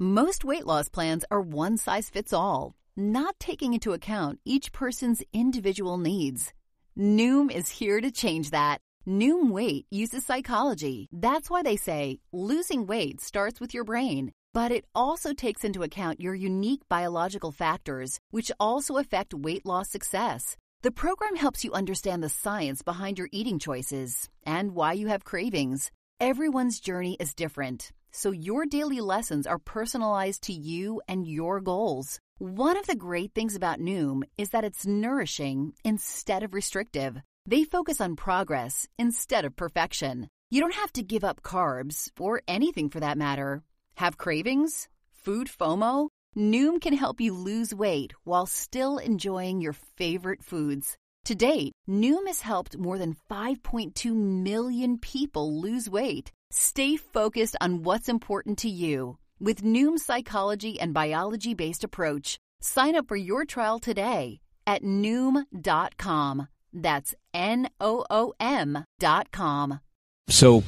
Most weight loss plans are one size fits all, not taking into account each person's individual needs. Noom is here to change that. Noom Weight uses psychology. That's why they say losing weight starts with your brain. But it also takes into account your unique biological factors, which also affect weight loss success. The program helps you understand the science behind your eating choices and why you have cravings. Everyone's journey is different, so your daily lessons are personalized to you and your goals. One of the great things about Noom is that it's nourishing instead of restrictive. They focus on progress instead of perfection. You don't have to give up carbs or anything for that matter. Have cravings? Food FOMO? Noom can help you lose weight while still enjoying your favorite foods. To date, Noom has helped more than 5.2 million people lose weight. Stay focused on what's important to you with Noom's psychology and biology based approach. Sign up for your trial today at Noom.com. That's N O O M.com. So,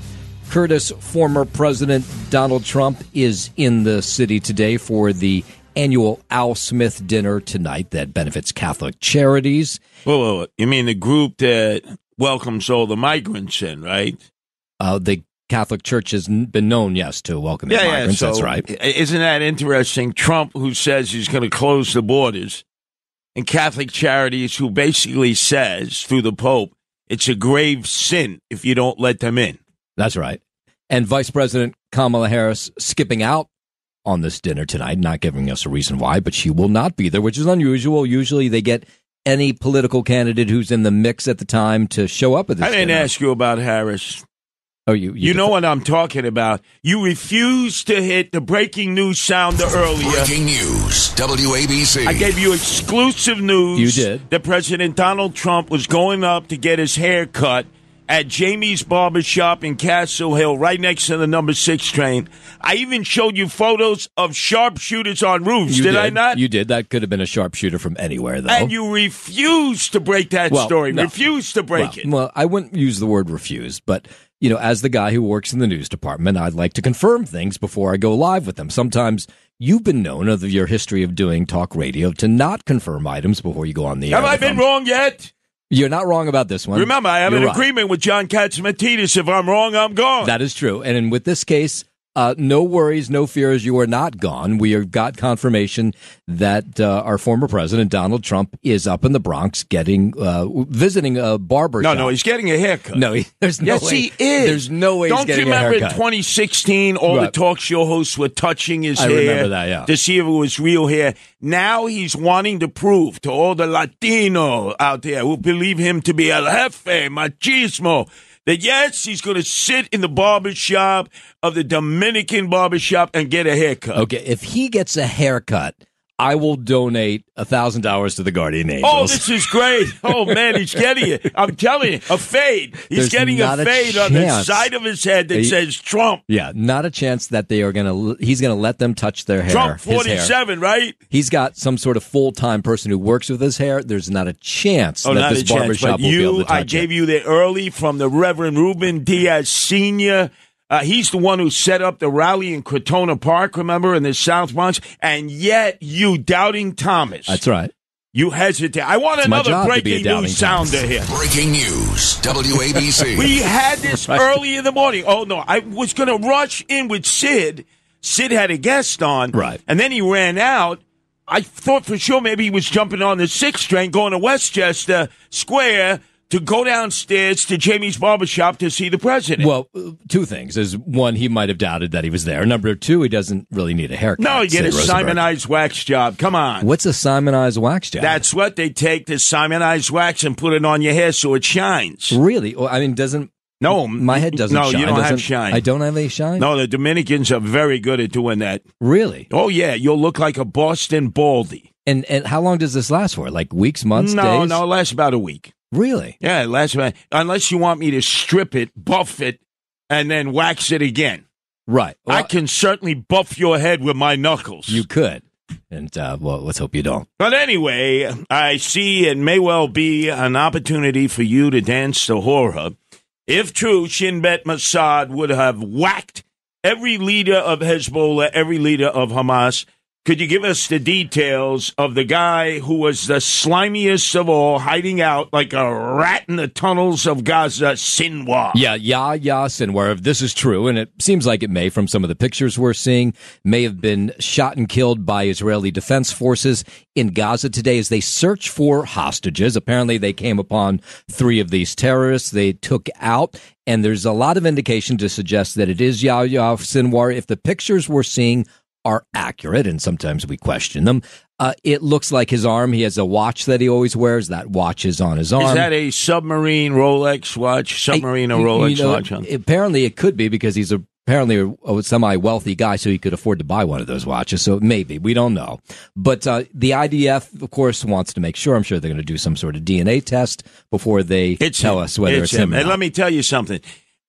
Curtis, former President Donald Trump is in the city today for the annual Al Smith dinner tonight that benefits Catholic charities. Whoa, whoa, whoa. you mean the group that welcomes all the migrants in, right? Uh, the Catholic Church has been known, yes, to welcome yeah, migrants. Yeah, so that's right. Isn't that interesting? Trump, who says he's going to close the borders, and Catholic Charities, who basically says through the Pope, it's a grave sin if you don't let them in. That's right. And Vice President Kamala Harris skipping out on this dinner tonight, not giving us a reason why, but she will not be there, which is unusual. Usually they get any political candidate who's in the mix at the time to show up at this. I didn't dinner. ask you about Harris. Oh, you you, you know what I'm talking about. You refused to hit the breaking news sounder earlier. Breaking news, WABC. I gave you exclusive news. You did. That President Donald Trump was going up to get his hair cut at Jamie's Barbershop in Castle Hill, right next to the number six train. I even showed you photos of sharpshooters on roofs. Did, did, I not? You did. That could have been a sharpshooter from anywhere, though. And you refused to break that well, story. No. Refused to break well, it. Well, I wouldn't use the word refuse, but you know, as the guy who works in the news department, I'd like to confirm things before I go live with them. Sometimes you've been known of your history of doing talk radio to not confirm items before you go on the air. Have. I been them. wrong yet? You're not wrong about this one. Remember, I have You're an right. agreement with John Catsimatidis. If I'm wrong, I'm gone. That is true. And in, with this case, uh, no worries, no fears. You are not gone. We have got confirmation that uh, our former president Donald Trump is up in the Bronx, getting uh, visiting a barber. no, shop. no, he's getting a haircut. no. He, there's no yes, way. he is. There's no way. Don't he's getting you remember a in haircut. 2016, all the talk show hosts were touching his I hair remember that, yeah. to see if it was real hair. Now he's wanting to prove to all the Latino out there who believe him to be el jefe, machismo, that yes, he's going to sit in the barber shop of the Dominican barber shop and get a haircut. Okay, if he gets a haircut, I will donate a thousand dollars to the Guardian oh, Angels. Oh, this is great. Oh, man, he's getting it. I'm telling you, a fade. He's There's getting a not a fade on the side of his head that He- says Trump. yeah, not a chance that they are gonna. He's gonna let them touch their hair. Trump his hair. 47, right? He's got some sort of full time person who works with his hair. There's not a chance Oh, that not this a chance. barbershop But will be able you, to touch I gave it. you the early from the Reverend Ruben Diaz Sr. Uh, he's the one who set up the rally in Crotona Park, remember, in the South Bronx. And yet, you, Doubting Thomas, That's right. you hesitate. I want It's another job to be a breaking doubting news Thomas. sounder here. Breaking news, WABC. We had this Right. early in the morning. Oh, no. I was going to rush in with Sid. Sid had a guest on. Right. And then he ran out. I thought for sure maybe he was jumping on the sixth train going to Westchester Square to go downstairs to Jamie's barbershop to see the president. Well, uh, two things. Is one, he might have doubted that he was there. Number two, he doesn't really need a haircut. no, you get a Rosenberg. Simonized wax job. Come on. What's a Simonized wax job? That's what they take the Simonized wax and put it on your hair so it shines. really. Well, I mean, doesn't No, my head doesn't. No, shine, you don't have shine. I don't have any shine. No, the Dominicans are very good at doing that. really. Oh yeah, you'll look like a Boston Baldy. And and how long does this last for? Like weeks, months, no, days? no, it lasts about a week. Really? Yeah, it lasts about unless you want me to strip it, buff it, and then wax it again. Right. I can certainly buff your head with my knuckles. you could. And uh, well, let's hope you don't. But anyway, I see it may well be an opportunity for you to dance the hora. If true, Shin Bet Mossad would have whacked every leader of Hezbollah, every leader of Hamas. Could you give us the details of the guy who was the slimiest of all, hiding out like a rat in the tunnels of Gaza, Sinwar? Yeah, yeah, Sinwar. If this is true, and it seems like it may from some of the pictures we're seeing, may have been shot and killed by Israeli defense forces in Gaza today as they search for hostages. Apparently, they came upon three of these terrorists they took out. And there's a lot of indication to suggest that it is Yahya Sinwar. If the pictures we're seeing are accurate, and sometimes we question them. Uh, it looks like his arm. He has a watch that he always wears. That watch is on his arm. Is that a submarine Rolex watch? Submarine I- or Rolex you know, watch? Huh? Apparently, it could be because he's a apparently a, semi-wealthy guy, so he could afford to buy one of those watches. So maybe we don't know. But uh, the IDF, of course, wants to make sure. I'm sure they're going to do some sort of DNA test before they tell him. us whether it's, him. or And let me tell you something.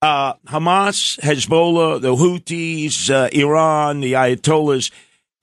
Uh, Hamas, Hezbollah, the Houthis, uh, Iran, the Ayatollahs.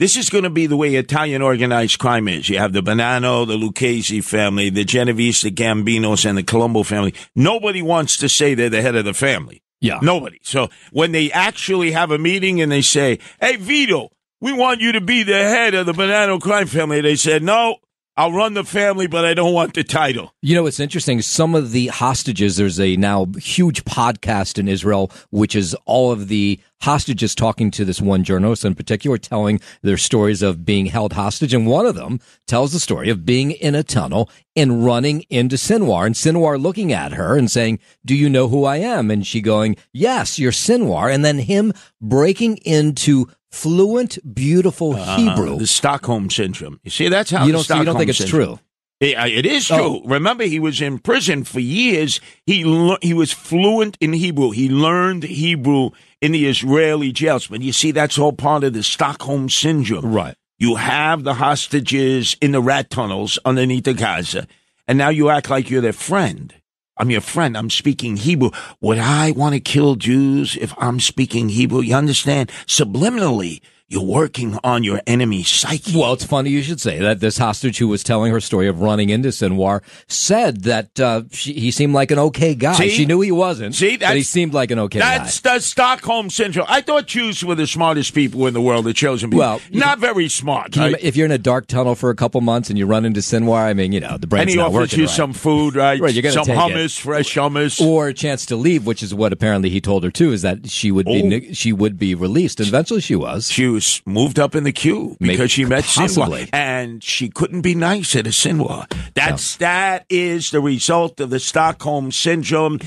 This is going to be the way Italian organized crime is. You have the Bonanno, the Lucchese family, the Genovese, the Gambinos, and the Colombo family. Nobody wants to say they're the head of the family. Yeah. Nobody. So when they actually have a meeting and they say, hey, Vito, we want you to be the head of the Bonanno crime family, they said, no, I'll run the family, but I don't want the title. You know, it's interesting. Some of the hostages, there's a now huge podcast in Israel, which is all of the hostages talking to this one journalist in particular, telling their stories of being held hostage. And one of them tells the story of being in a tunnel and running into Sinwar and Sinwar looking at her and saying, do you know who I am? And she going, yes, you're Sinwar. And then him breaking into fluent, beautiful Hebrew. Uh, the Stockholm syndrome. You see, that's how you don't, so you don't think it's syndrome- true? It, it is true. Oh. Remember, he was in prison for years. He le- he was fluent in Hebrew. He learned Hebrew in the Israeli jails. But you see, that's all part of the Stockholm syndrome. Right. You have the hostages in the rat tunnels underneath the Gaza, and now you act like you're their friend. I'm your friend. I'm speaking Hebrew. Would I want to kill Jews if I'm speaking Hebrew? You understand? Subliminally, you're working on your enemy's psyche. Well, it's funny you should say that. This hostage who was telling her story of running into Sinwar said that uh, she, he seemed like an okay guy. See? She knew he wasn't, See, but he seemed like an okay That's guy. That's the Stockholm syndrome. I thought Jews were the smartest people in the world, the chosen people. Well, not very smart. Can you- right? if you're in a dark tunnel for a couple months and you run into Sinwar, I mean, you know, the and brain's he not offers working you right. some food, right? Right, you're some take it. hummus, fresh hummus. or a chance to leave, which is what apparently he told her too, is that she would be Oh. ne- she would be released. And eventually, she was. she was moved up in the queue Maybe- because she met possibly. Sinwar, and she couldn't be nice at a Sinwar. That's that is the result of the Stockholm syndrome,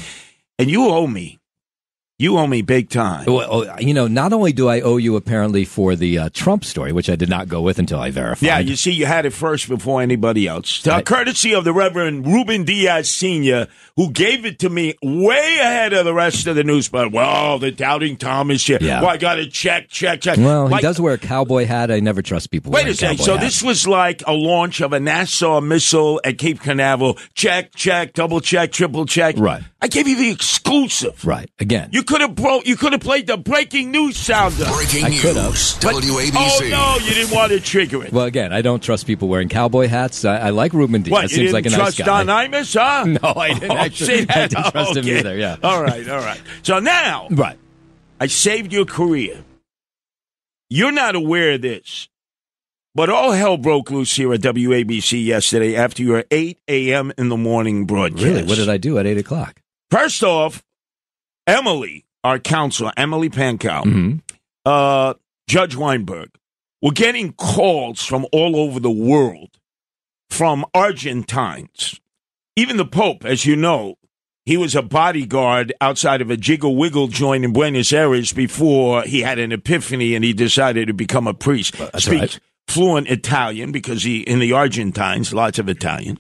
and you owe me. You owe me big time. Well, oh, you know, not only do I owe you apparently for the uh, Trump story, which I did not go with until I verified. Yeah, you see, you had it first before anybody else. Uh, I- courtesy of the Reverend Ruben Diaz Sr., who gave it to me way ahead of the rest of the news. But, well, the doubting Thomas here. Yeah. Well, I got to check, check, check. Well, he does wear a cowboy hat. I never trust people. Wait a second. So hats. this was like a launch of a NASA missile at Cape Canaveral. Check, check, double check, triple check. Right. I gave you the exclusive. right again. You could have bro- You could have played the breaking news sounder. Breaking I news. But- WABC. Oh no, you didn't want to trigger it. well, again, I don't trust people wearing cowboy hats. I, I like Ruben Diaz. What, you Seems didn't like a nice trust guy. Don Imus, huh? No, I didn't Oh, actually- see that? I didn't trust him Okay. either, yeah. All right, all right. So now Right. I saved your career. You're not aware of this, but all hell broke loose here at WABC yesterday after your 8 a.m. in the morning broadcast. Really? What did I do at eight o'clock? First off, Emily, our counselor, Emily Pankow, Mm-hmm. uh, Judge Weinberg, we're getting calls from all over the world from Argentines. Even the Pope, as you know, he was a bodyguard outside of a jiggle wiggle joint in Buenos Aires before he had an epiphany and he decided to become a priest. That's Speaks right. fluent Italian because he in the Argentines, lots of Italians.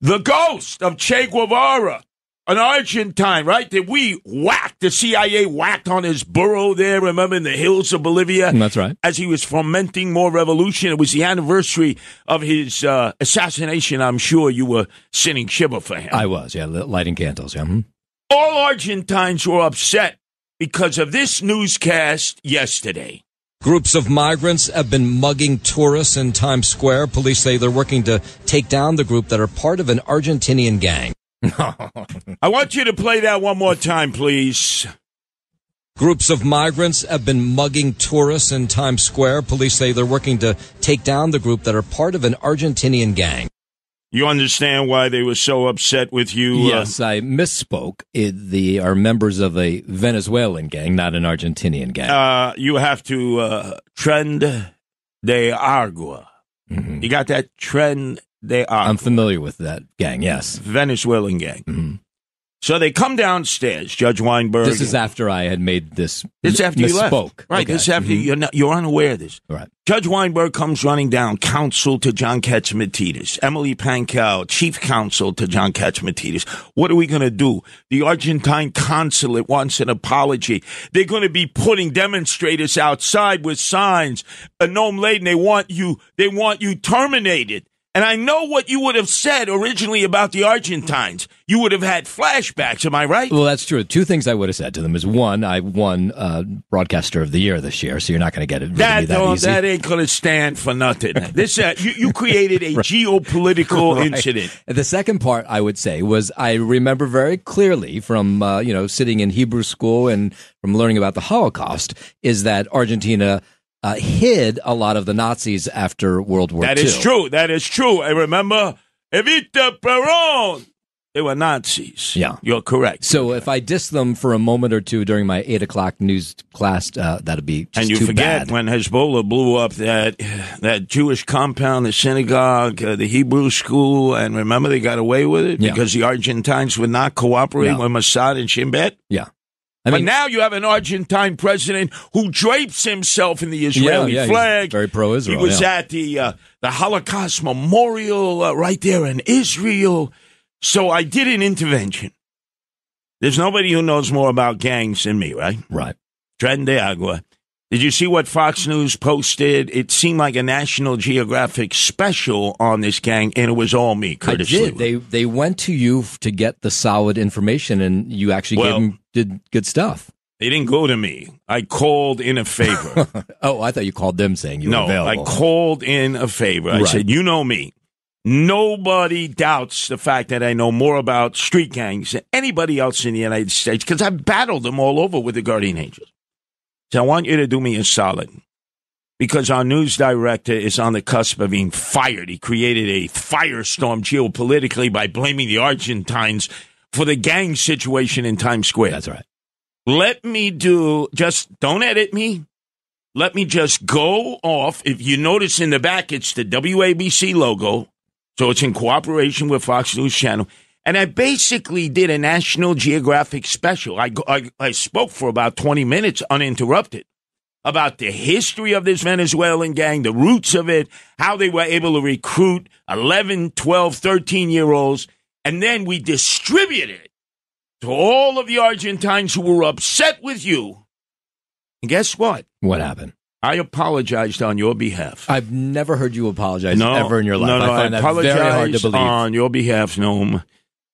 The ghost of Che Guevara, an Argentine, right? That we whacked, the CIA whacked on his burrow there, remember, in the hills of Bolivia? That's right. As he was fomenting more revolution. It was the anniversary of his uh, assassination. I'm sure you were sitting shiva for him. I was, yeah, lighting candles. Yeah. mhm. All Argentines were upset because of this newscast yesterday. Groups of migrants have been mugging tourists in Times Square. Police say they're working to take down the group that are part of an Argentinian gang. I want you to play that one more time, please. Groups of migrants have been mugging tourists in Times Square. Police say they're working to take down the group that are part of an Argentinian gang. You understand why they were so upset with you? uh, Yes, I misspoke. It, the are members of a Venezuelan gang, not an Argentinian gang. Uh, you have to uh, trend de agua. You got that trend de are. I'm familiar with that gang. Yes, Venezuelan gang. Mhm. So they come downstairs, Judge Weinberg. this is after I had made this. This after you left. misspoke. Right. Okay. This after Mhm. you're not, you're unaware of this. Right. Judge Weinberg comes running down, counsel to John Catsimatidis. Emily Pankow, chief counsel to John Catsimatidis. What are we going to do? The Argentine consulate wants an apology. They're going to be putting demonstrators outside with signs, a Noam Laden. They want you, they want you terminated. And I know what you would have said originally about the Argentines. You would have had flashbacks. Am I right? Well, that's true. Two things I would have said to them is one, I won uh, Broadcaster of the Year this year, so you're not going to get it That, that that ain't gonna stand for nothing. This uh, you, you created a geopolitical Right. incident. The second part I would say was I remember very clearly from uh, you know sitting in Hebrew school and from learning about the Holocaust is that Argentina uh, hid a lot of the Nazis after World War That II. is true. That is true. I remember Evita Peron. They were Nazis. Yeah. you're correct. So if I diss them for a moment or two during my eight o'clock news class, uh, that'd be and you forget bad. when Hezbollah blew up that that Jewish compound, the synagogue, uh, the Hebrew school, and remember they got away with it Yeah. because the Argentines would not cooperate No. with Mossad and Shin Bet. yeah, I but now you have an Argentine president who drapes himself in the Israeli yeah, he's flag. very pro-Israel, He was yeah. at the uh, the Holocaust Memorial uh, right there in Israel. So I did an intervention. There's nobody who knows more about gangs than me, right? right. Tren de Agua. Did you see what Fox News posted? It seemed like a National Geographic special on this gang, and it was all me, I did. They they went to you to get the solid information, and you actually Well- gave them did good stuff. They didn't go to me. I called in a favor. Oh, I thought you called them saying you no, I called in a favor. I Right. said, you know me. Nobody doubts the fact that I know more about street gangs than anybody else in the United States because I've battled them all over with the Guardian Angels. So I want you to do me a solid because our news director is on the cusp of being fired. He created a firestorm geopolitically by blaming the Argentines for the gang situation in Times Square. That's right. Let me do, just don't edit me. Let me just go off. If you notice in the back, it's the WABC logo. So it's in cooperation with Fox News Channel. And I basically did a National Geographic special. I, I, I spoke for about 20 minutes uninterrupted about the history of this Venezuelan gang, the roots of it, how they were able to recruit 11, 12, 13 year olds. And then we distribute it to all of the Argentines who were upset with you. And guess what? What happened? I apologized on your behalf. I've never heard you apologize no, ever in your life. No, no, I find that apologize very hard to believe. on your behalf, Noam,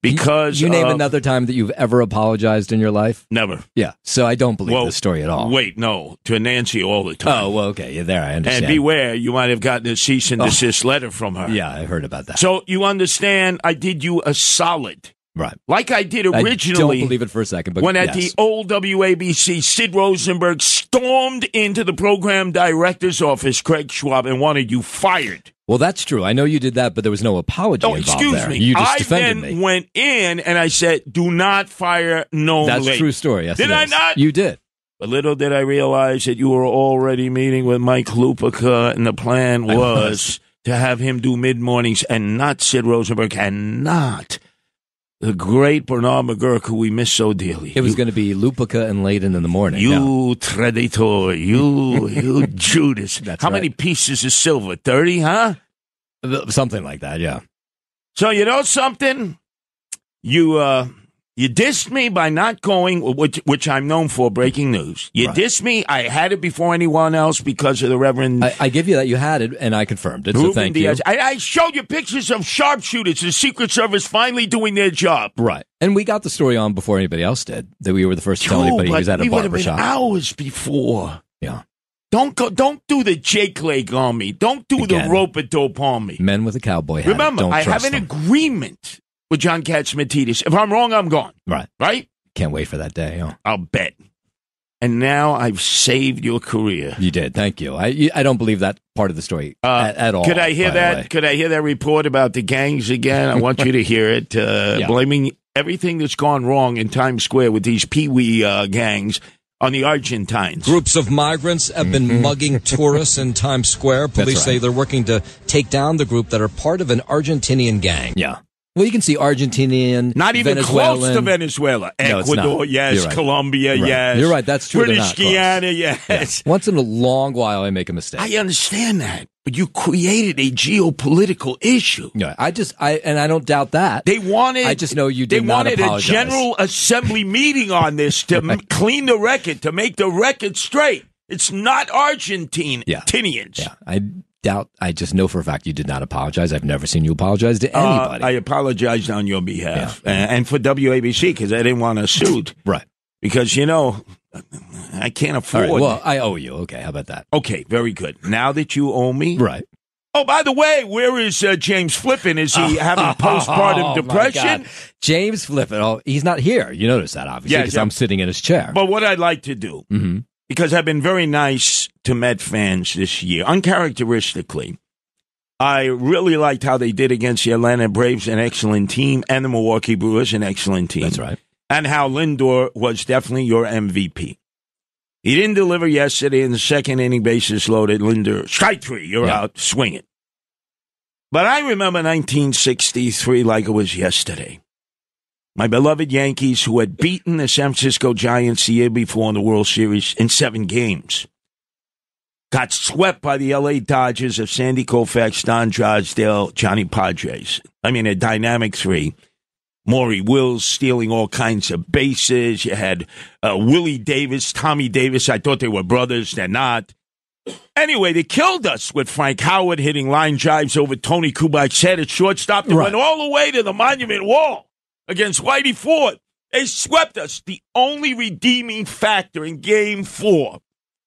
because you name of- another time that you've ever apologized in your life. Never. Yeah, so I don't believe Well, this story at all. Wait, no, to Nancy all the time. Oh well, okay, yeah, there I understand. and beware, you might have gotten a cease and oh. desist letter from her. yeah, I heard about that. So you understand, I did you a solid, right, like I did I originally. don't believe it for a second, but when at the old WABC, Sid Rosenberg stormed into the program director's office, Craig Schwab, and wanted you fired. Well, that's true. I know you did that, but there was no apology Oh, involved excuse there. me. You just I defended then me. went in and I said, "Do not fire no That's a true story. Yes, Did I is. not? You did. But little did I realize that you were already meeting with Mike Lupica, and the plan was, was. to have him do mid mornings and not Sid Rosenberg and not the great Bernard McGuirk, who we miss so dearly. It was going to be Lupica and Laden in the morning. You traditor, you you Judas. That's How right. many pieces of silver? Thirty, huh? something like that. Yeah. So you know something? You uh you dissed me by not going, which which I'm known for breaking news. You Right. dissed me. I had it before anyone else because of the Reverend I, I give you that you had it, and I confirmed it. So thank Diaz. you. I, I showed you pictures of sharpshooters. The Secret Service finally doing their job. Right, and we got the story on before anybody else did. That we were the first to tell anybody he was at a we barbershop. hours before. Yeah, Don't go. Don't do the Jake leg on me. Don't do Again. the rope a dope on me. men with a cowboy hat. Remember, don't I have an them. agreement with John Catsimatidis. If I'm wrong, I'm gone. Right. Right? Can't wait for that day. Oh. I'll bet. and now I've saved your career. You did. Thank you. I you- I don't believe that part of the story Uh, at, at all. Could I hear that? Could I hear that report about the gangs again? I want you to hear it. Uh, Yeah. Blaming everything that's gone wrong in Times Square with these Pee Wee uh, gangs on the Argentines. Groups of migrants have been mugging tourists in Times Square. Police Mm-hmm. Right. say they're working to take down the group that are part of an Argentinian gang. Yeah. Well, you can see Argentinian, Not even Venezuelan. close to Venezuela. Ecuador, not. yes. Right. Colombia, Right. yes. You're right. That's true. British. Guiana, yes. Once in a long while, I make a mistake. I understand that, but you created a geopolitical issue. yeah, I just I and I don't doubt that. They wanted. I just know you They did not wanted a general assembly meeting on this to m- clean the record, to make the record straight. It's not Argentine Yeah. Tinians. Yeah, I doubt. I just know for a fact you did not apologize. I've never seen you apologize to Uh, anybody. I apologized on your behalf uh, and for WABC because I didn't want to suit right. because you know I can't afford. right. Well, I owe you. Okay. How about that? okay, very good. Now that you owe me, Right. Oh, by the way, where is uh, James Flippin? Is he having Oh, postpartum my depression? James Flippin. Oh, he's not here. You notice that obviously Yes, because. I'm sitting in his chair. But what I'd like to do, hmm because I've been very nice to Met fans this year, uncharacteristically. I really liked how they did against the Atlanta Braves, an excellent team, and the Milwaukee Brewers, an excellent team. That's right. And how Lindor was definitely your MVP. He didn't deliver yesterday in the second inning, bases loaded. Lindor, strike three, you're Yeah. out, swing it. But I remember 1963 like it was yesterday. My beloved Yankees, who had beaten the San Francisco Giants the year before in the World Series in seven games, got swept by the LA Dodgers of Sandy Koufax, Don Drysdale, Johnny Podres. I mean, a dynamic three. Maury Wills stealing all kinds of bases. You had uh, Willie Davis, Tommy Davis. I thought they were brothers. They're not. Anyway, they killed us with Frank Howard hitting line drives over Tony Kubek's head at shortstop that Right. went all the way to the Monument Wall against Whitey Ford. They swept us. The only redeeming factor in game four.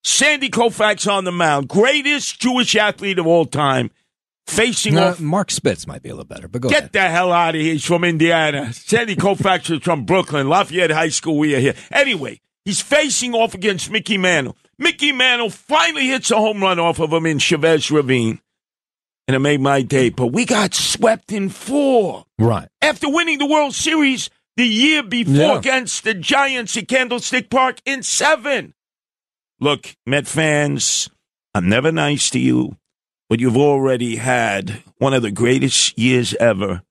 Sandy Koufax on the mound, greatest Jewish athlete of all time, facing No, off Mark Spitz might be a little better, but go Get ahead. the hell out of here. He's from Indiana. Sandy Koufax is from Brooklyn. Lafayette High School. We are here. Anyway, he's facing off against Mickey Mantle. Mickey Mantle finally hits a home run off of him in Chavez Ravine. And it made my day. But we got swept in four. Right. After winning the World Series the year before Yeah. against the Giants at Candlestick Park in seven. Look, Met fans, I'm never nice to you, but you've already had one of the greatest years ever.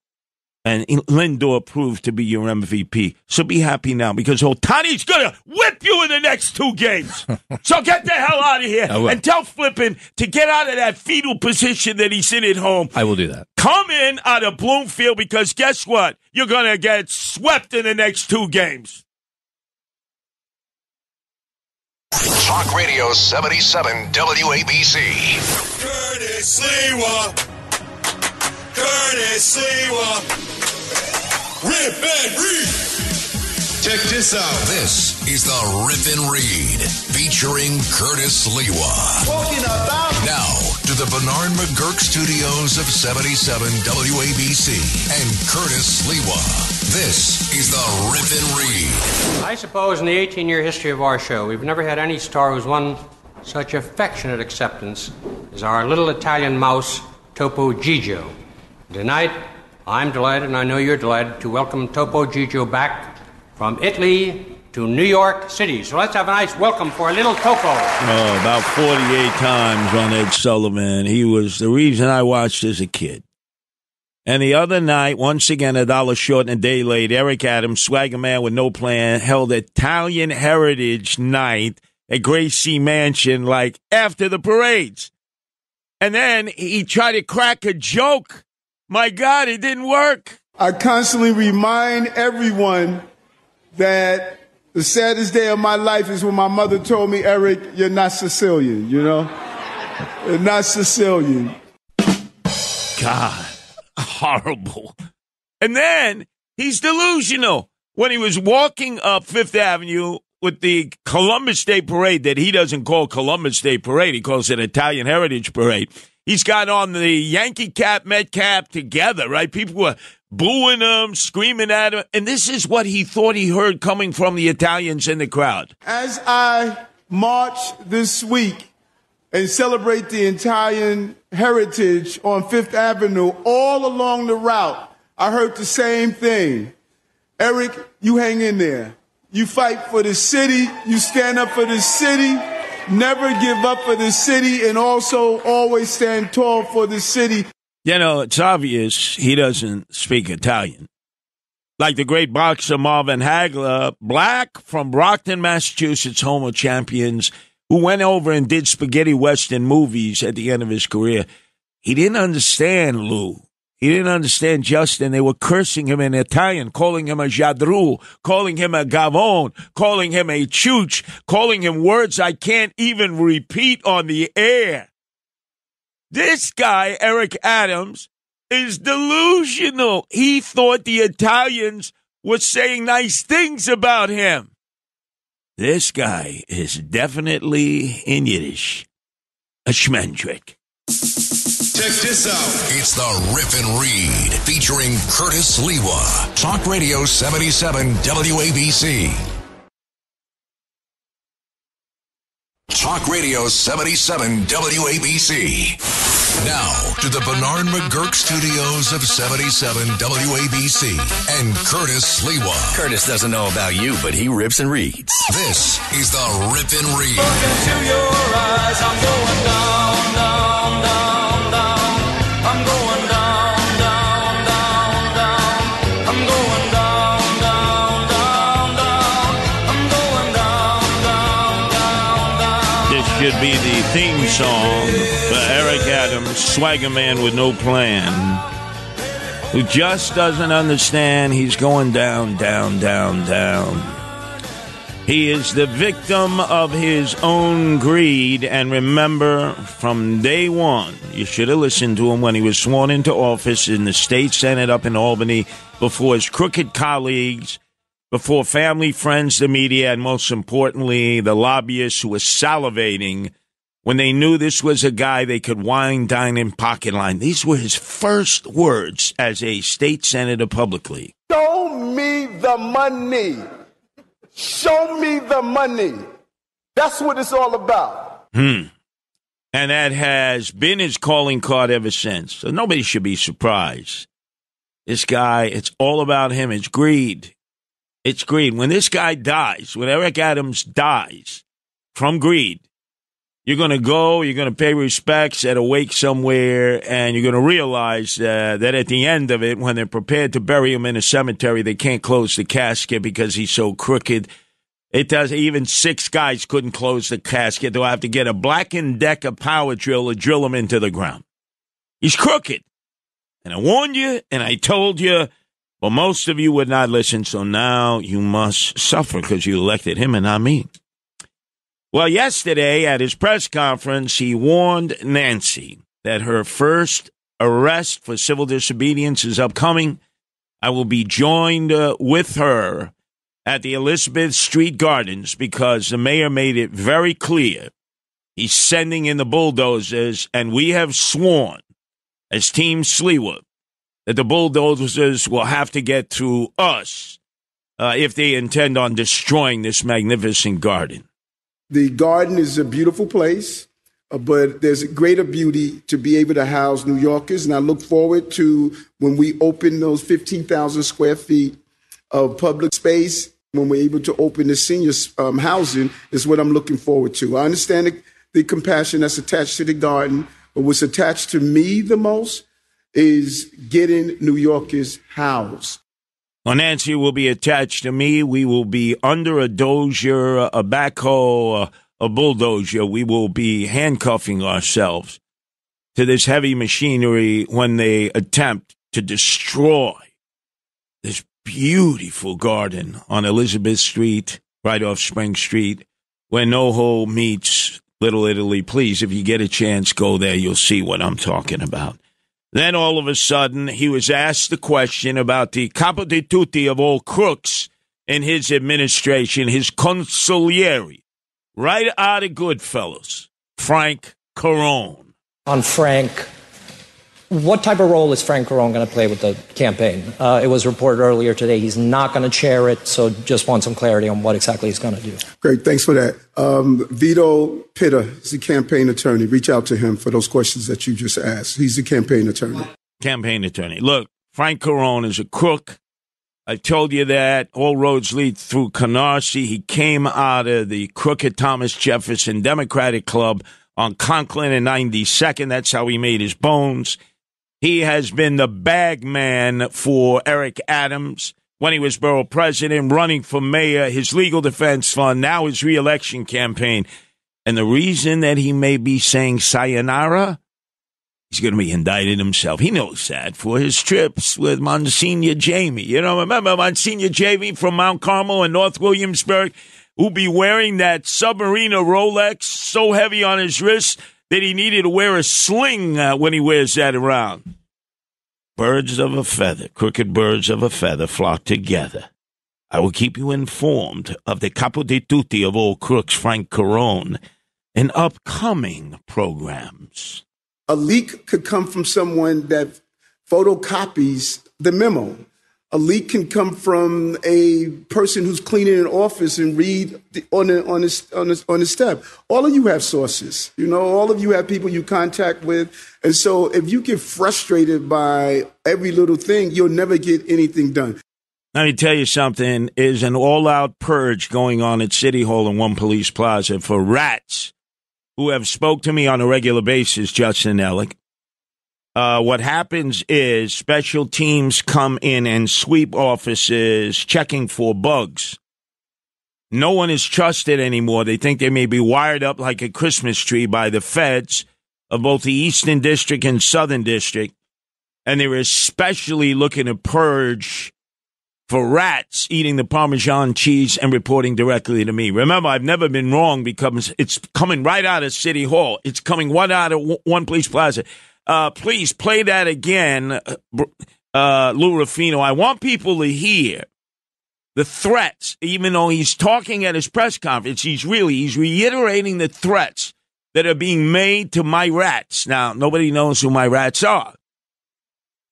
And Lindor proved to be your MVP. So be happy now because Ohtani's going to whip you in the next two games. so get the hell out of here and tell Flippin to get out of that fetal position that he's in at home. I will do that. Come in out of Bloomfield because guess what? You're going to get swept in the next two games. Talk Radio 77 WABC. Curtis Sliwa. Curtis Sliwa. Rip and read. Check this out. This is the Rip and Read featuring Curtis Sliwa. Walking about. Now to the Bernard McGuirk studios of 77 WABC and Curtis Sliwa. This is the Rip and Read. I suppose in the 18 year history of our show, we've never had any star who's won such affectionate acceptance as our little Italian mouse, Topo Gigio. Tonight, I'm delighted, and I know you're delighted, to welcome Topo Gigio back from Italy to New York City. So let's have a nice welcome for a little Topo. Oh, about 48 times on Ed Sullivan. He was the reason I watched as a kid. And the other night, once again, a dollar short and a day late, Eric Adams, swagger man with no plan, held Italian Heritage Night at Gracie Mansion, like after the parades. And then he tried to crack a joke. My God, it didn't work. I constantly remind everyone that the saddest day of my life is when my mother told me, Eric, you're not Sicilian, you know? You're not Sicilian. God, horrible. And then he's delusional. When he was walking up Fifth Avenue with the Columbus Day Parade that he doesn't call Columbus Day Parade, he calls it Italian Heritage Parade. He's got on the Yankee cap, Met cap together, right? People were booing him, screaming at him. And this is what he thought he heard coming from the Italians in the crowd. As I march this week and celebrate the Italian heritage on Fifth Avenue, all along the route, I heard the same thing. Eric, you hang in there. You fight for the city. You stand up for the city. Never give up for the city and also always stand tall for the city. You know, it's obvious he doesn't speak Italian. Like the great boxer Marvin Hagler, black from Brockton, Massachusetts, home of champions, who went over and did spaghetti western movies at the end of his career. He didn't understand Lou. He didn't understand Justin. They were cursing him in Italian, calling him a jadru, calling him a Gavon, calling him a chooch, calling him words I can't even repeat on the air. This guy, Eric Adams, is delusional. He thought the Italians were saying nice things about him. This guy is definitely in Yiddish a schmendrick. Check this out. It's the Rip and Read featuring Curtis Sliwa. Talk Radio 77 WABC. Talk Radio 77 WABC. Now to the Bernard McGuirk studios of 77 WABC and Curtis Sliwa. Curtis doesn't know about you, but he rips and reads. This is the Rip and Read. Should be the theme song for Eric Adams, swagger man with no plan, who just doesn't understand he's going down, down, down, down. He is the victim of his own greed. And remember, from day one, you should have listened to him when he was sworn into office in the state senate up in Albany before his crooked colleagues, before family, friends, the media, and most importantly, the lobbyists who were salivating when they knew this was a guy they could wine, dine, and pocket line. These were his first words as a state senator publicly. Show me the money. Show me the money. That's what it's all about. Hmm. And that has been his calling card ever since. So nobody should be surprised. This guy, it's all about him. It's greed. It's greed. When this guy dies, when Eric Adams dies from greed, you're going to go, you're going to pay respects at a wake somewhere, and you're going to realize uh, that at the end of it, when they're prepared to bury him in a cemetery, they can't close the casket because he's so crooked. It does. Even six guys couldn't close the casket. They'll have to get a Black and Decker power drill to drill him into the ground. He's crooked. And I warned you, and I told you, but most of you would not listen. So now you must suffer because you elected him and not me. Well, yesterday at his press conference, he warned Nancy that her first arrest for civil disobedience is upcoming. I will be joined uh, with her at the Elizabeth Street Gardens because the mayor made it very clear he's sending in the bulldozers, and we have sworn as Team Sliwa that the bulldozers will have to get through us uh, if they intend on destroying this magnificent garden. The garden is a beautiful place, uh, but there's greater beauty to be able to house New Yorkers. And I look forward to when we open those 15,000 square feet of public space, when we're able to open the senior um, housing, is what I'm looking forward to. I understand the, the compassion that's attached to the garden, but what's attached to me the most is getting New Yorkers housed. Well, Nancy will be attached to me. We will be under a dozier, a backhoe, a, a bulldozer. We will be handcuffing ourselves to this heavy machinery when they attempt to destroy this beautiful garden on Elizabeth Street, right off Spring Street, where NoHo meets Little Italy. Please, if you get a chance, go there. You'll see what I'm talking about. Then all of a sudden, he was asked the question about the capo di tutti of all crooks in his administration, his consigliere, right out of Goodfellas, Frank Carone. On Frank, What type of role is Frank Carone going to play with the campaign? Uh, it was reported earlier today he's not going to chair it, so just want some clarity on what exactly he's going to do. Great, thanks for that. Um, Vito Pitta is the campaign attorney. Reach out to him for those questions that you just asked. He's the campaign attorney. Campaign attorney. Look, Frank Carone is a crook. I told you that. All roads lead through Canarsie. He came out of the crooked Thomas Jefferson Democratic Club on Conklin and 92nd. That's how he made his bones. He has been the bag man for Eric Adams when he was borough president, running for mayor, his legal defense fund, now his reelection campaign. And the reason that he may be saying sayonara, he's going to be indicted himself. He knows that for his trips with Monsignor Jamie. You know, remember Monsignor Jamie from Mount Carmel and North Williamsburg, who'll be wearing that Submariner Rolex so heavy on his wrist that he needed to wear a sling uh, when he wears that around. Birds of a feather, crooked birds of a feather flock together. I will keep you informed of the capo di tutti of old crooks, Frank Carone, and upcoming programs. A leak could come from someone that photocopies the memo. A leak can come from a person who's cleaning an office and read the, on a, on a, on a, on step. All of you have sources. You know, all of you have people you contact with. And so if you get frustrated by every little thing, you'll never get anything done. Let me tell you something. Is an all-out purge going on at City Hall and One Police Plaza for rats who have spoke to me on a regular basis, Justin Ellick. Uh, what happens is special teams come in and sweep offices checking for bugs. No one is trusted anymore. They think they may be wired up like a Christmas tree by the feds of both the Eastern District and Southern District. And they're especially looking to purge for rats eating the Parmesan cheese and reporting directly to me. Remember, I've never been wrong because it's coming right out of City Hall. It's coming right out of One Police Plaza. Uh, please play that again, uh, uh, Lou Rufino. I want people to hear the threats, even though he's talking at his press conference. He's really he's reiterating the threats that are being made to my rats. Now, nobody knows who my rats are,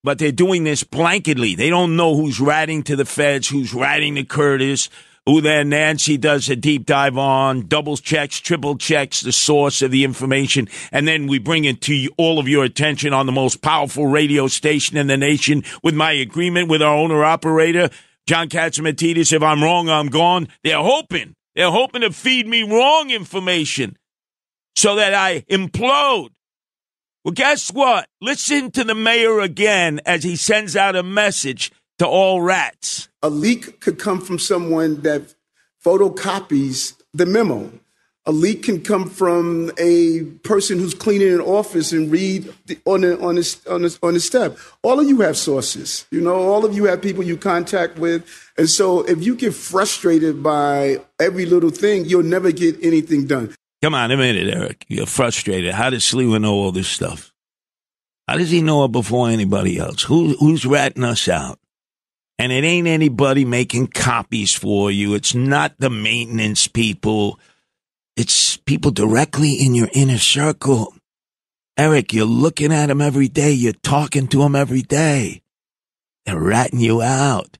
but they're doing this blanketly. They don't know who's ratting to the feds, who's ratting to Curtis, who then Nancy does a deep dive on, double checks, triple checks the source of the information, and then we bring it to all of your attention on the most powerful radio station in the nation with my agreement with our owner operator, John Catsimatidis. If I'm wrong, I'm gone. They're hoping. They're hoping to feed me wrong information so that I implode. Well, guess what? Listen to the mayor again as he sends out a message to all rats. A leak could come from someone that photocopies the memo. A leak can come from a person who's cleaning an office and read the, on the, on a, on a, on a step. All of you have sources. You know, all of you have people you contact with. And so if you get frustrated by every little thing, you'll never get anything done. Come on a minute, Eric. You're frustrated. How does Sliwa know all this stuff? How does he know it before anybody else? Who, who's ratting us out? And it ain't anybody making copies for you. It's not the maintenance people. It's people directly in your inner circle. Eric, you're looking at them every day. You're talking to them every day. They're ratting you out.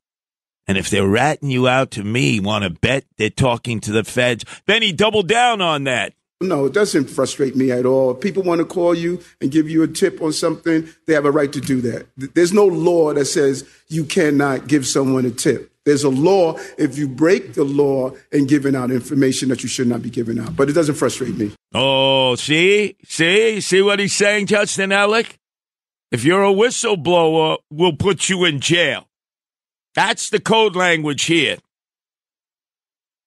And if they're ratting you out to me, want to bet they're talking to the feds, then he doubled down on that. No, it doesn't frustrate me at all. If people want to call you and give you a tip on something, they have a right to do that. There's no law that says you cannot give someone a tip. There's a law if you break the law and giving out information that you should not be giving out. But it doesn't frustrate me. Oh, see? See? See what he's saying, Justin Alec? If you're a whistleblower, we'll put you in jail. That's the code language here.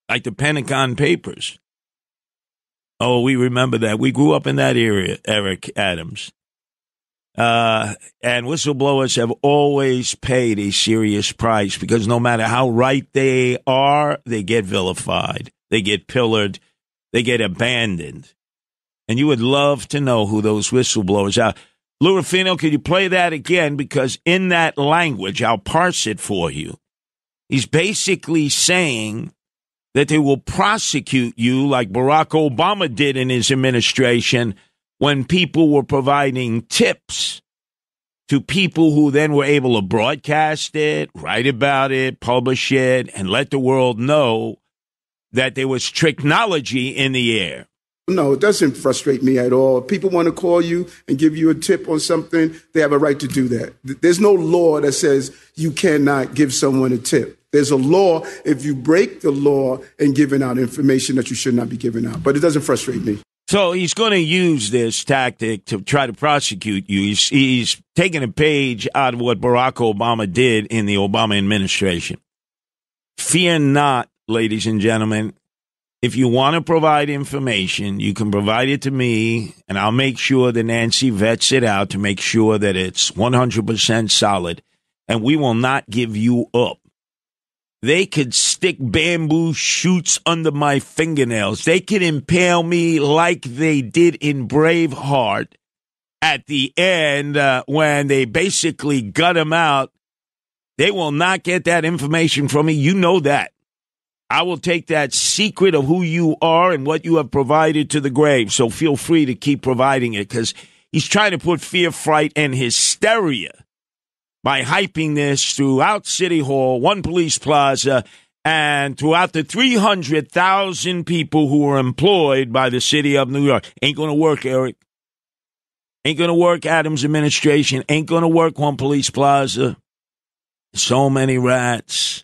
Like the Pentagon Papers. Oh, we remember that. We grew up in that area, Eric Adams. Uh, and whistleblowers have always paid a serious price because no matter how right they are, they get vilified, they get pillared, they get abandoned. And you would love to know who those whistleblowers are. Lou Rufino, could you play that again? Because in that language, I'll parse it for you. He's basically saying that they will prosecute you like Barack Obama did in his administration when people were providing tips to people who then were able to broadcast it, write about it, publish it, and let the world know that there was technology in the air. No, it doesn't frustrate me at all. If people want to call you and give you a tip on something, they have a right to do that. There's no law that says you cannot give someone a tip. There's a law if you break the law and giving out information that you should not be giving out. But it doesn't frustrate me. So he's going to use this tactic to try to prosecute you. He's, he's taking a page out of what Barack Obama did in the Obama administration. Fear not, ladies and gentlemen. If you want to provide information, you can provide it to me, and I'll make sure that Nancy vets it out to make sure that it's 100% solid, and we will not give you up. They could stick bamboo shoots under my fingernails. They could impale me like they did in Braveheart at the end uh, when they basically gut him out. They will not get that information from me. You know that. I will take that secret of who you are and what you have provided to the grave. So feel free to keep providing it because he's trying to put fear, fright, and hysteria by hyping this throughout City Hall, One Police Plaza, and throughout the 300,000 people who are employed by the city of New York. Ain't going to work, Eric. Ain't going to work, Adams administration. Ain't going to work, One Police Plaza. So many rats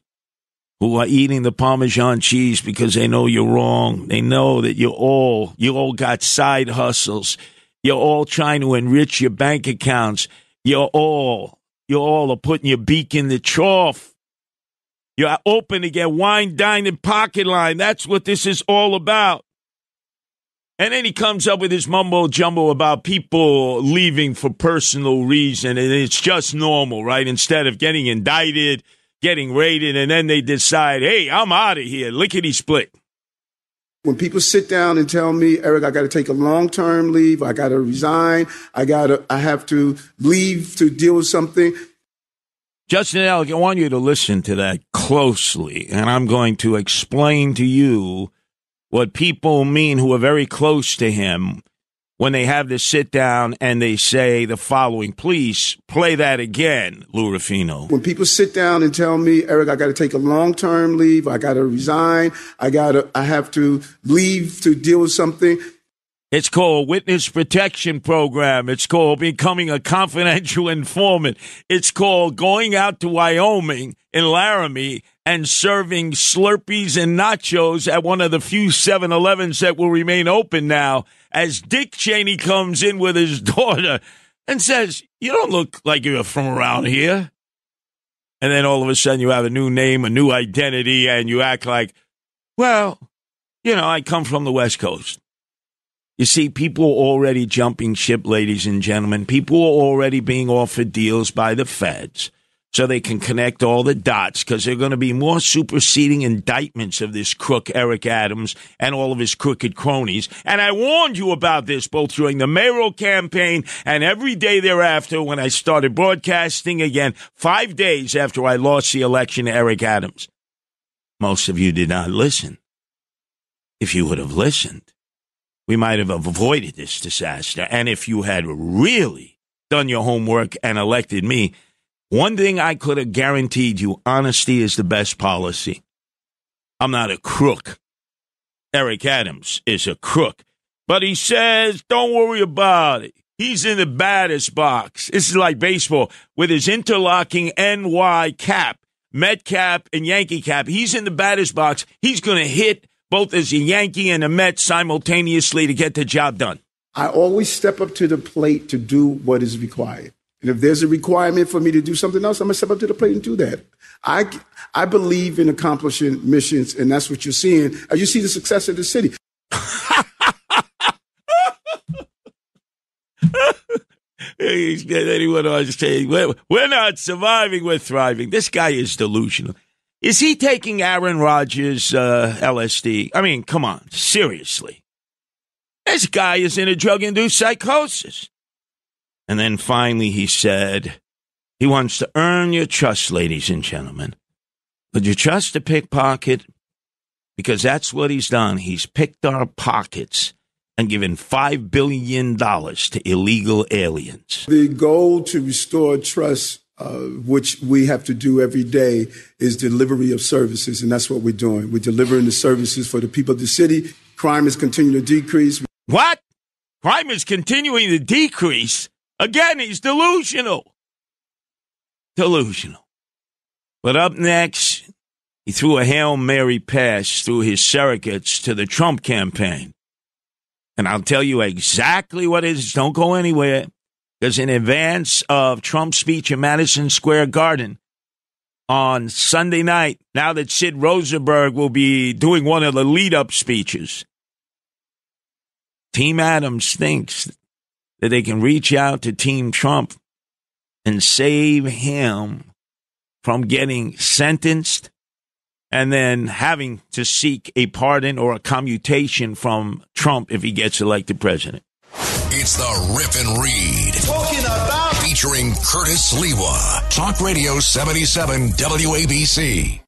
who are eating the Parmesan cheese because they know you're wrong. They know that you all, you all got side hustles. You're all trying to enrich your bank accounts. You're all, you all are putting your beak in the trough. You're open to get wine, dine, and pocket line. That's what this is all about. And then he comes up with his mumbo jumbo about people leaving for personal reason, and it's just normal, right? Instead of getting indicted, getting raided, and then they decide, hey, I'm out of here, lickety split. When people sit down and tell me, Eric, I got to take a long term leave, I got to resign, I got to, I have to leave to deal with something. Justin Alec, I want you to listen to that closely, and I'm going to explain to you what people mean who are very close to him when they have this sit down and they say the following. Please play that again, Lou Rufino. When people sit down and tell me, Eric, I got to take a long term leave, I got to resign, I got to, I have to leave to deal with something. It's called Witness Protection Program. It's called becoming a confidential informant. It's called going out to Wyoming in Laramie and serving Slurpees and nachos at one of the few 7 Elevens that will remain open now as Dick Cheney comes in with his daughter and says, You don't look like you're from around here. And then all of a sudden you have a new name, a new identity, and you act like, Well, you know, I come from the West Coast. You see, people are already jumping ship, ladies and gentlemen. People are already being offered deals by the feds so they can connect all the dots because there are going to be more superseding indictments of this crook, Eric Adams, and all of his crooked cronies. And I warned you about this both during the mayoral campaign and every day thereafter when I started broadcasting again, five days after I lost the election to Eric Adams. Most of you did not listen. If you would have listened, we might have avoided this disaster. And if you had really done your homework and elected me, one thing I could have guaranteed you honesty is the best policy. I'm not a crook. Eric Adams is a crook. But he says, don't worry about it. He's in the batter's box. This is like baseball with his interlocking NY cap, Met cap, and Yankee cap. He's in the batter's box. He's going to hit both as a Yankee and a Met simultaneously to get the job done. I always step up to the plate to do what is required. And if there's a requirement for me to do something else, I'm going to step up to the plate and do that. I, I believe in accomplishing missions, and that's what you're seeing as you see the success of the city. Anyone on stage, we're, we're not surviving, we're thriving. This guy is delusional. Is he taking Aaron Rodgers uh, LSD? I mean, come on, seriously. This guy is in a drug induced psychosis. And then finally he said, he wants to earn your trust, ladies and gentlemen. Would you trust a pickpocket? Because that's what he's done. He's picked our pockets and given $5 billion to illegal aliens. The goal to restore trust, uh, which we have to do every day, is delivery of services, and that's what we're doing. We're delivering the services for the people of the city. Crime is continuing to decrease. What? Crime is continuing to decrease? Again, he's delusional. Delusional. But up next, he threw a Hail Mary pass through his surrogates to the Trump campaign. And I'll tell you exactly what it is. Don't go anywhere. Because in advance of Trump's speech in Madison Square Garden on Sunday night, now that Sid Rosenberg will be doing one of the lead up speeches, Team Adams thinks that they can reach out to Team Trump and save him from getting sentenced and then having to seek a pardon or a commutation from Trump if he gets elected president. It's the Rip and Read. Talking about featuring Curtis Sliwa. Talk Radio 77 WABC.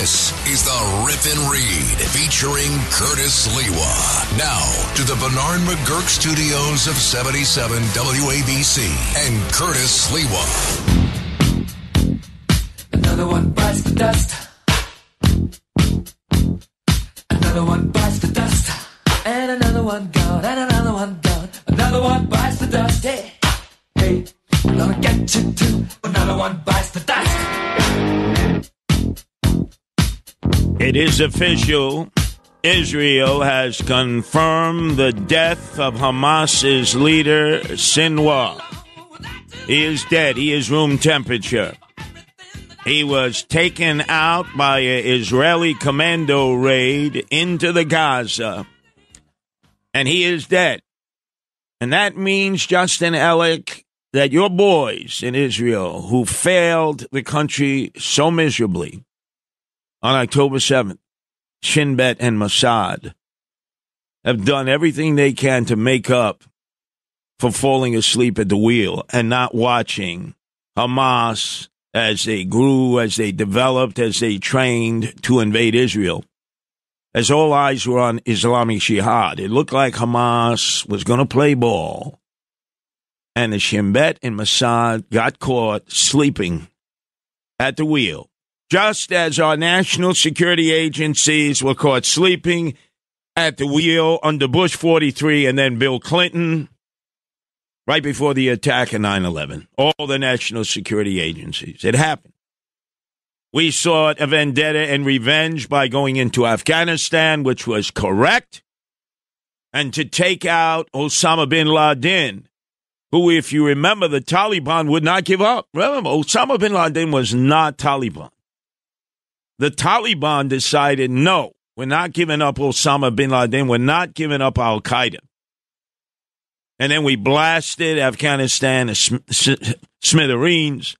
This is the Rip and Read featuring Curtis Sliwa. Now to the Bernard McGuirk studios of 77 WABC and Curtis Sliwa. Another one bites the dust. Another one bites the dust. And another one gone. And another one gone. Another one bites the dust. Hey, hey, gonna get you too. Another one bites the dust. It is official. Israel has confirmed the death of Hamas's leader, Sinwar. He is dead. He is room temperature. He was taken out by an Israeli commando raid into the Gaza, and he is dead. And that means, Justin Ellick, that your boys in Israel who failed the country so miserably on October 7th, Shin Bet and Mossad, have done everything they can to make up for falling asleep at the wheel and not watching Hamas as they grew, as they developed, as they trained to invade Israel. As all eyes were on Islamic Jihad, it looked like Hamas was going to play ball. And the Shin Bet and Mossad got caught sleeping at the wheel, just as our national security agencies were caught sleeping at the wheel under Bush 43 and then Bill Clinton right before the attack of 9 11. All the national security agencies. It happened. We saw a vendetta and revenge by going into Afghanistan, which was correct, and to take out Osama bin Laden, who, if you remember, the Taliban would not give up. Remember, Osama bin Laden was not Taliban. The Taliban decided, no, we're not giving up Osama bin Laden. We're not giving up Al Qaeda and then we blasted Afghanistan smithereens.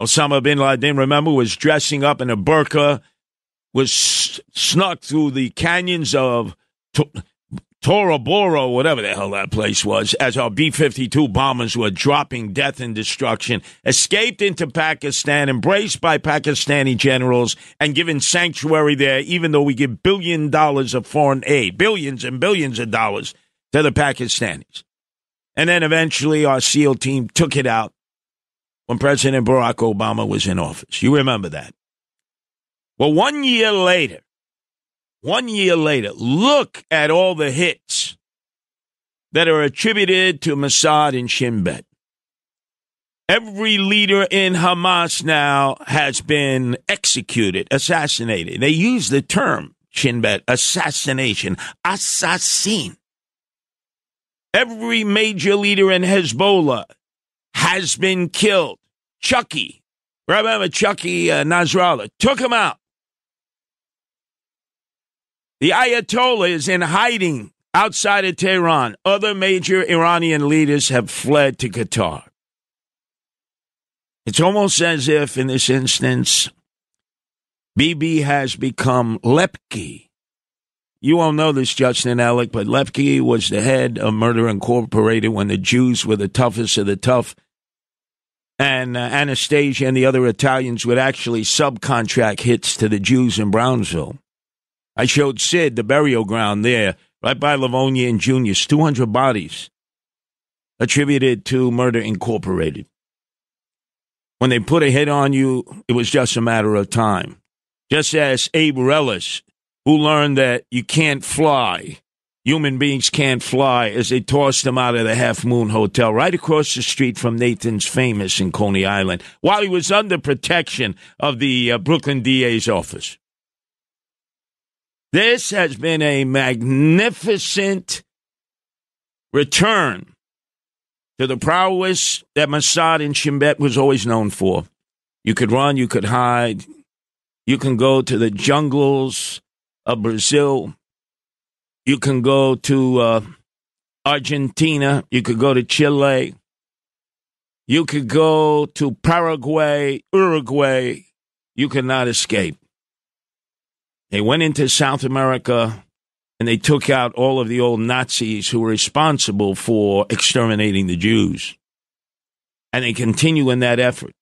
Osama bin Laden, remember, was dressing up in a burqa, was snuck through the canyons of Tora Bora, whatever the hell that place was, as our B 52 bombers were dropping death and destruction, escaped into Pakistan, embraced by Pakistani generals, and given sanctuary there, even though we give billion dollars of foreign aid, billions and billions of dollars to the Pakistanis. And then eventually our SEAL team took it out when President Barack Obama was in office. You remember that. Well, one year later, one year later, look at all the hits that are attributed to Mossad and Shin Bet. Every leader in Hamas now has been executed, assassinated. They use the term Shin Bet, assassination, assassin. Every major leader in Hezbollah has been killed. Chucky, remember Chucky uh, Nasrallah, took him out. The Ayatollah is in hiding outside of Tehran. Other major Iranian leaders have fled to Qatar. It's almost as if, in this instance, Bibi has become Lepke. You all know this, Justin Alec, but Lepke was the head of Murder Incorporated when the Jews were the toughest of the tough. And uh, Anastasia and the other Italians would actually subcontract hits to the Jews in Brownsville. I showed Sid the burial ground there, right by Livonia and Junius. 200 bodies attributed to Murder Incorporated. When they put a hit on you, it was just a matter of time. Just as Abe Reles, who learned that you can't fly, human beings can't fly, as they tossed him out of the Half Moon Hotel right across the street from Nathan's Famous in Coney Island, while he was under protection of the uh, Brooklyn DA's office. This has been a magnificent return to the prowess that Mossad and Shin Bet was always known for. You could run, you could hide, you can go to the jungles of Brazil, you can go to uh, Argentina, you could go to Chile, you could go to Paraguay, Uruguay, you cannot escape. They went into South America and they took out all of the old Nazis who were responsible for exterminating the Jews. And they continue in that effort.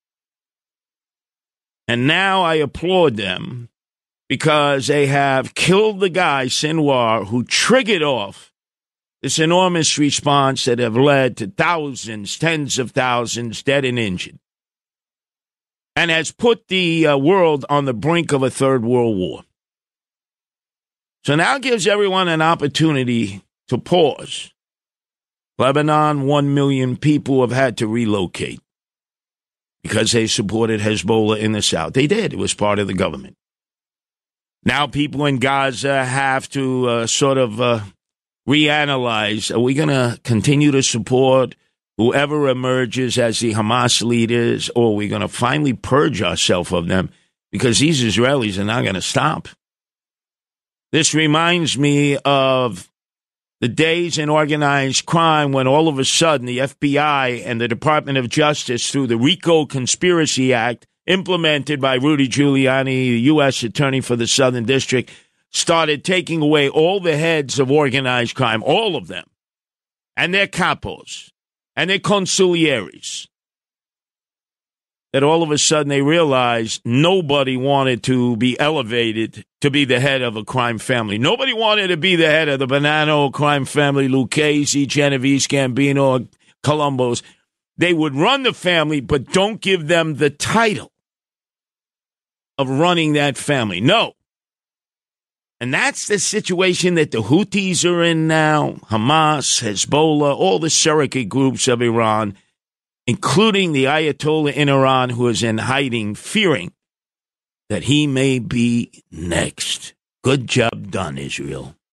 And now I applaud them because they have killed the guy, Sinwar, who triggered off this enormous response that have led to thousands, tens of thousands dead and injured, and has put the uh, world on the brink of a third world war. So now gives everyone an opportunity to pause. Lebanon, one million people have had to relocate because they supported Hezbollah in the south. They did, it was part of the government. Now people in Gaza have to uh, sort of uh, reanalyze are we going to continue to support whoever emerges as the Hamas leaders, or are we going to finally purge ourselves of them because these Israelis are not going to stop? This reminds me of the days in organized crime when all of a sudden the FBI and the Department of Justice, through the RICO Conspiracy Act, implemented by Rudy Giuliani, the U.S. Attorney for the Southern District, started taking away all the heads of organized crime, all of them, and their capos and their consiglieres that all of a sudden they realized nobody wanted to be elevated to be the head of a crime family. Nobody wanted to be the head of the Bonanno crime family, Lucchese, Genovese, Gambino, Columbus. They would run the family, but don't give them the title of running that family. No. And that's the situation that the Houthis are in now, Hamas, Hezbollah, all the surrogate groups of Iran including the Ayatollah in Iran who is in hiding, fearing that he may be next. Good job done, Israel.